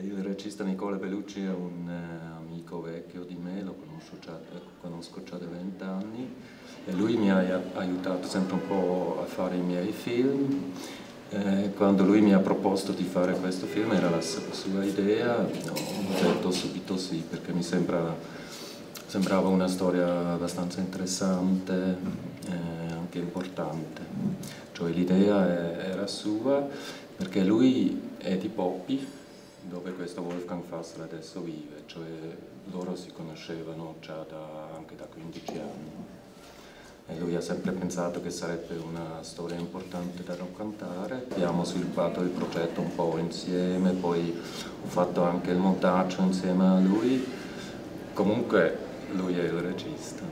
Il regista Nicole Bellucci è un eh, amico vecchio di me, lo conosco già, conosco già da vent'anni e lui mi ha aiutato sempre un po' a fare i miei film. Eh, quando lui mi ha proposto di fare questo film era la sua idea, ho detto subito sì perché mi sembra, sembrava una storia abbastanza interessante e eh, anche importante. Cioè l'idea era sua perché lui è di Poppy, dove questo Wolfgang Fassler adesso vive, cioè loro si conoscevano già da, anche da 15 anni e lui ha sempre pensato che sarebbe una storia importante da raccontare. Abbiamo sviluppato il progetto un po' insieme, poi ho fatto anche il montaggio insieme a lui. Comunque lui è il regista,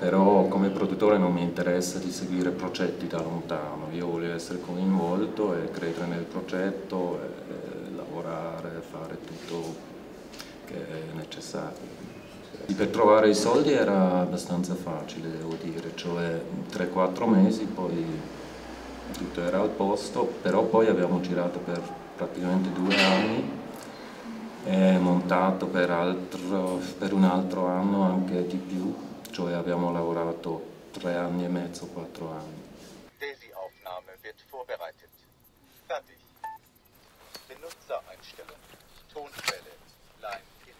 però come produttore non mi interessa di seguire progetti da lontano, io voglio essere coinvolto e credere nel progetto. E, lavorare, fare tutto che è necessario. Per trovare i soldi era abbastanza facile, devo dire, cioè 3-4 mesi, poi tutto era al posto, però poi abbiamo girato per praticamente due anni e montato per, altro, per un altro anno anche di più, cioè abbiamo lavorato tre anni e mezzo, quattro anni. Daisy-Aufnahme wird vorbereitet. Fertig. Benutzereinstellungen. Tonquelle. Line in.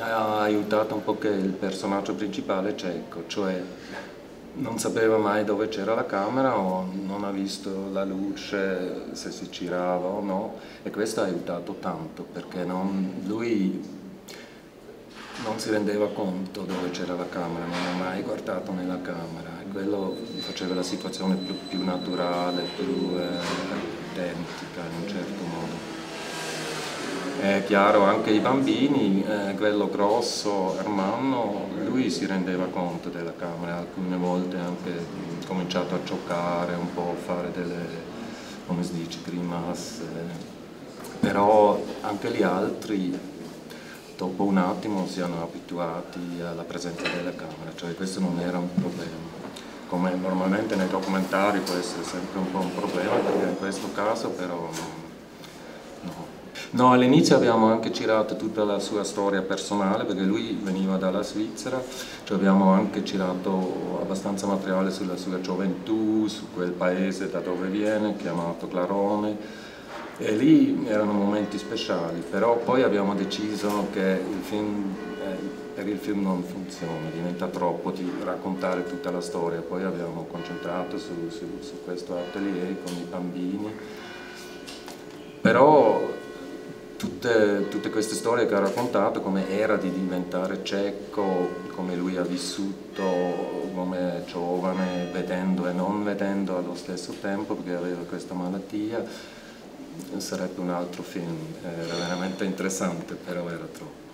Ha aiutato un po' che il personaggio principale cieco, cioè non sapeva mai dove c'era la camera o non ha visto la luce, se si girava o no e questo ha aiutato tanto perché non, lui non si rendeva conto dove c'era la camera, non ha mai guardato nella camera e quello faceva la situazione più, più naturale, più eh, autentica in un certo modo. È chiaro, anche i bambini, eh, quello grosso, Ermanno, lui si rendeva conto della camera, alcune volte anche cominciato a giocare, un po' a fare delle, come si dice, grimasse, però anche gli altri dopo un attimo si erano abituati alla presenza della camera, cioè questo non era un problema. Come normalmente nei documentari può essere sempre un po' un problema, perché in questo caso però no. No, all'inizio abbiamo anche girato tutta la sua storia personale perché lui veniva dalla Svizzera, cioè abbiamo anche girato abbastanza materiale sulla sua gioventù, su quel paese da dove viene, chiamato Clarone, e lì erano momenti speciali, però poi abbiamo deciso che il film, eh, per il film non funziona, diventa troppo di raccontare tutta la storia, poi abbiamo concentrato su, su, su questo atelier con i bambini, però tutte, tutte, queste storie che ha raccontato, come era di diventare cieco, come lui ha vissuto come giovane, vedendo e non vedendo allo stesso tempo, perché aveva questa malattia, sarebbe un altro film, era veramente interessante, però era troppo.